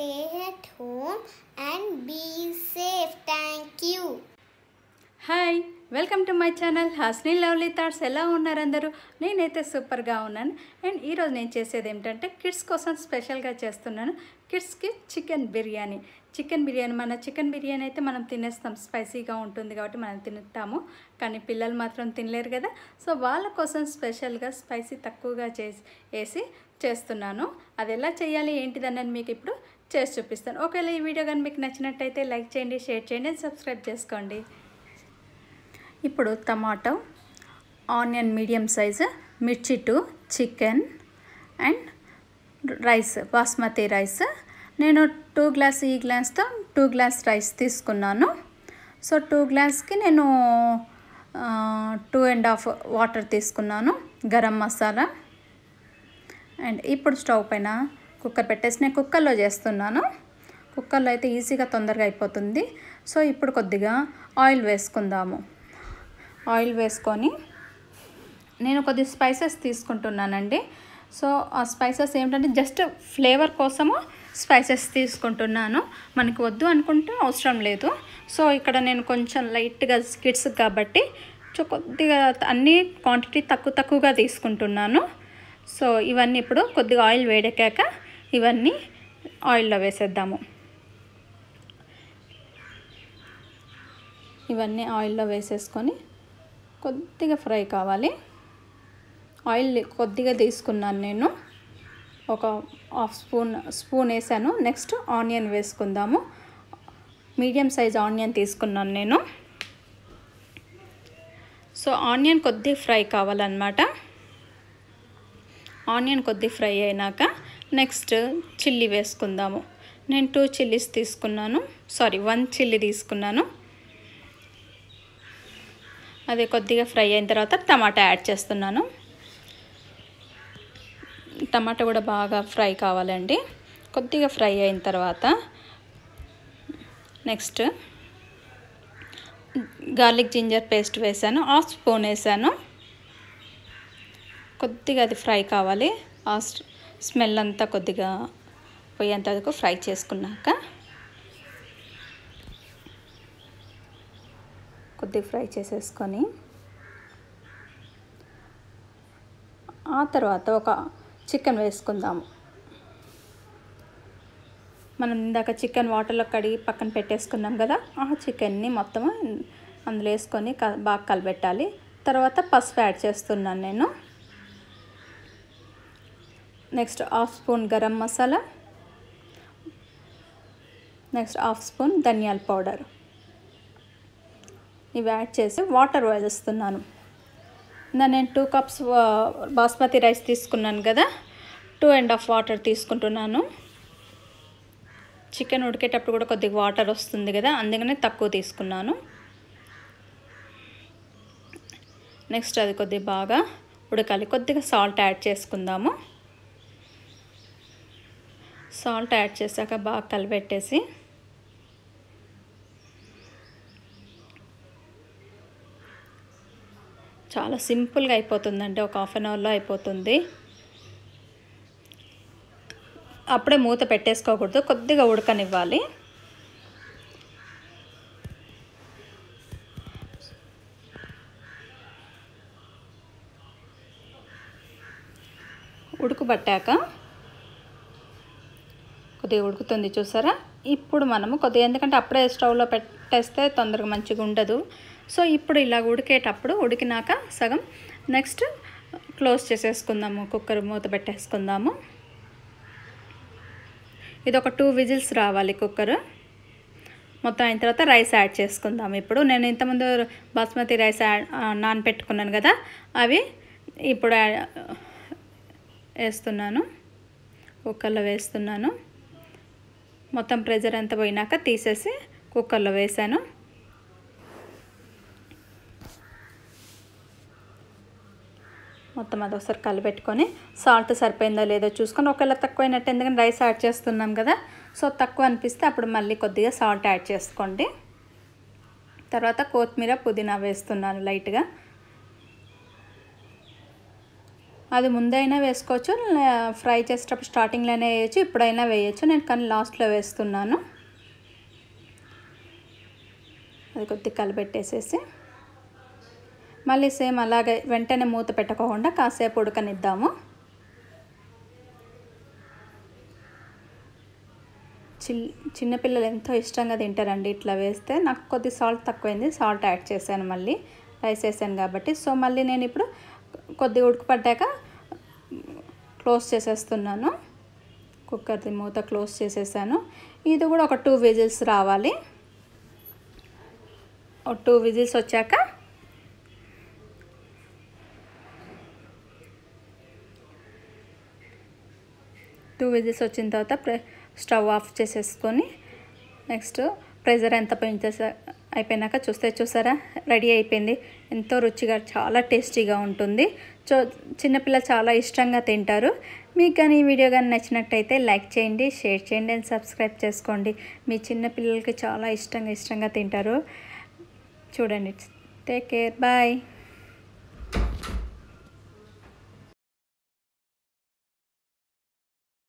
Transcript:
stay at home and be safe. Thank you. Hi welcome to my channel Hasni lovely thoughts ఎలా ఉన్నారు అందరూ? నేనైతే సూపర్గా ఉన్నాను. అండ్ ఈరోజు నేను చేసేది ఏమిటంటే కిడ్స్ కోసం స్పెషల్గా చేస్తున్నాను కిడ్స్కి చికెన్ బిర్యానీ. చికెన్ బిర్యానీ మన చికెన్ బిర్యానీ అయితే మనం తినేస్తాం. స్పైసీగా ఉంటుంది కాబట్టి మనం తింటాము కానీ పిల్లలు మాత్రం తినలేరు కదా. సో వాళ్ళ కోసం స్పెషల్గా స్పైసీ తక్కువగా చేసి వేసి చేస్తున్నాను. అది ఎలా చేయాలి ఏంటిదన్నది మీకు ఇప్పుడు చేసి చూపిస్తాను. ఒకవేళ ఈ వీడియో కానీ మీకు నచ్చినట్టయితే లైక్ చేయండి షేర్ చేయండి సబ్స్క్రైబ్ చేసుకోండి. ఇప్పుడు టమాటో ఆనియన్ మీడియం సైజు మిర్చి two chicken and rice basmati rice. నేను టూ గ్లాస్ ఈ గ్లాస్తో టూ గ్లాస్ రైస్ తీసుకున్నాను. సో టూ గ్లాస్కి నేను టూ అండ్ హాఫ్ వాటర్ తీసుకున్నాను గరం మసాలా. అండ్ ఇప్పుడు స్టవ్ పైన కుక్కర్ పెట్టేసి నేను కుక్కర్లో చేస్తున్నాను. కుక్కర్లో అయితే ఈజీగా తొందరగా అయిపోతుంది. సో ఇప్పుడు కొద్దిగా ఆయిల్ వేసుకుందాము. ఆయిల్ వేసుకొని నేను కొద్ది స్పైసెస్ తీసుకుంటున్నానండి. సో ఆ స్పైసెస్ ఏమిటంటే జస్ట్ ఫ్లేవర్ కోసము స్పైసెస్ తీసుకుంటున్నాను. మనకి వద్దు అనుకుంటే అవసరం లేదు. సో ఇక్కడ నేను కొంచెం లైట్గా కిడ్స్ కాబట్టి సో కొద్దిగా అన్ని క్వాంటిటీ తక్కువ తక్కువగా తీసుకుంటున్నాను. సో ఇవన్నీ ఇప్పుడు కొద్దిగా ఆయిల్ వేడెక్కాక ఇవన్నీ ఆయిల్లో వేసేద్దాము. ఇవన్నీ ఆయిల్లో వేసేసుకొని కొద్దిగా ఫ్రై కావాలి. ఆయిల్ కొద్దిగా తీసుకున్నాను నేను. ఒక హాఫ్ స్పూన్ స్పూన్ వేసాను. నెక్స్ట్ ఆనియన్ వేసుకుందాము. మీడియం సైజ్ ఆనియన్ తీసుకున్నాను నేను. సో ఆనియన్ కొద్దిగా ఫ్రై కావాలన్నమాట. ఆనియన్ కొద్ది ఫ్రై అయినాక నెక్స్ట్ చిల్లీ వేసుకుందాము. నేను టూ చిల్లీస్ తీసుకున్నాను. సారీ వన్ చిల్లీ తీసుకున్నాను. అది కొద్దిగా ఫ్రై అయిన తర్వాత టమాటా యాడ్ చేస్తున్నాను. టమాటా కూడా బాగా ఫ్రై కావాలండి. కొద్దిగా ఫ్రై అయిన తర్వాత నెక్స్ట్ గార్లిక్ జింజర్ పేస్ట్ వేసాను. హాఫ్ స్పూన్ వేసాను. కొద్దిగా అది ఫ్రై కావాలి. హాఫ్ స్మెల్ అంతా కొద్దిగా పోయేంత వరకు ఫ్రై చేసుకున్నాక కొద్దిగా ఫ్రై చేసేసుకొని ఆ తర్వాత ఒక చికెన్ వేసుకుందాము మనం ఇందాక చికెన్ వాటర్లో కడిగి పక్కన పెట్టేసుకున్నాం కదా ఆ చికెన్ని మొత్తం అందులో వేసుకొని బాగా కలబెట్టాలి. తర్వాత పసుపు యాడ్ చేస్తున్నాను నేను. Next half spoon garam masala next half spoon ధనియాల పౌడర్ ఇవి యాడ్ చేసి వాటర్ వేస్తున్నాను నేను two cups uh, basmati rice తీసుకున్నాను కదా. టూ అండ్ హాఫ్ వాటర్ తీసుకుంటున్నాను. చికెన్ ఉడికేటప్పుడు కూడా కొద్దిగా వాటర్ వస్తుంది కదా అందుకనే తక్కువ తీసుకున్నాను. నెక్స్ట్ అది కొద్దిగా బాగా ఉడకాలి. కొద్దిగా సాల్ట్ యాడ్ చేసుకుందాము. సాల్ట్ యాడ్ చేశాక బాగా కలిపెట్టేసి చాలా సింపుల్గా అయిపోతుందండి ఒక హాఫ్ అన్ అవర్లో అయిపోతుంది. అప్పుడే మూత పెట్టేసుకోకూడదు కొద్దిగా ఉడకనివ్వాలి. ఉడుకుబట్టాక కొద్దిగా ఉడుకుతుంది చూసారా? ఇప్పుడు మనము కొద్దిగా ఎందుకంటే అప్పుడే స్టవ్లో పెట్టేస్తే తొందరగా మంచిగా ఉండదు. సో ఇప్పుడు ఇలా ఉడికేటప్పుడు ఉడికినాక సగం నెక్స్ట్ క్లోజ్ చేసేసుకుందాము కుక్కర్ మూత పెట్టేసుకుందాము. ఇది ఒక టూ విజిల్స్ రావాలి కుక్కర్. మొత్తం అయిన తర్వాత రైస్ యాడ్ చేసుకుందాం ఇప్పుడు నేను ఇంతకుముందు బాస్మతి రైస్ యాడ్ నానపెట్టుకున్నాను కదా అవి ఇప్పుడు వేస్తున్నాను. కుక్కర్లో వేస్తున్నాను. మొత్తం ప్రెజర్ అంతా పోయినాక తీసేసి కుక్కర్లో వేసాను. మొత్తం అది ఒకసారి కలిపెట్టుకొని సాల్ట్ సరిపోయిందో లేదో చూసుకొని ఒకవేళ తక్కువైనట్టు ఎందుకంటే రైస్ యాడ్ చేస్తున్నాం కదా సో తక్కువ అనిపిస్తే అప్పుడు మళ్ళీ కొద్దిగా సాల్ట్ యాడ్ చేసుకోండి. తర్వాత కొత్తిమీర పుదీనా వేస్తున్నాను లైట్గా. అది ముందైనా వేసుకోవచ్చు ఫ్రై చేసేటప్పుడు స్టార్టింగ్లోనే వేయచ్చు ఇప్పుడైనా వేయచ్చు. నేను కానీ లాస్ట్లో వేస్తున్నాను. అది కొద్దిగా కలిపెట్టేసేసి మళ్ళీ సేమ్ అలాగే వెంటనే మూత పెట్టకోకుండా కాసేపు ఉడకనిద్దాము. చిల్ చిన్నపిల్లలు ఎంతో ఇష్టంగా తింటారండి ఇట్లా వేస్తే. నాకు కొద్ది సాల్ట్ తక్కువైంది సాల్ట్ యాడ్ చేశాను మళ్ళీ. రైస్ వేసాను కాబట్టి. సో మళ్ళీ నేను ఇప్పుడు కొద్ది ఉడకపడ్డాక క్లోజ్ చేసేస్తున్నాను. కుక్కర్ది మూత క్లోజ్ చేసేసాను. ఇది కూడా ఒక టూ విజిల్స్ రావాలి. ఒక టూ విజిల్స్ వచ్చాక టూ విజిల్స్ వచ్చిన తర్వాత ప్రె స్టవ్ ఆఫ్ చేసేసుకొని నెక్స్ట్ ప్రెజర్ ఎంత పెంచేసా అయిపోయినాక చూస్తే చూసారా? రెడీ అయిపోయింది. ఎంతో రుచిగా చాలా టేస్టీగా ఉంటుంది. చో చిన్నపిల్ల చాలా ఇష్టంగా తింటారు. మీకు కానీ ఈ వీడియో కానీ నచ్చినట్టయితే లైక్ చేయండి షేర్ చేయండి అండ్ సబ్స్క్రైబ్ చేసుకోండి. మీ చిన్నపిల్లలకి చాలా ఇష్టంగా ఇష్టంగా తింటారు. చూడండి. Take care. బాయ్.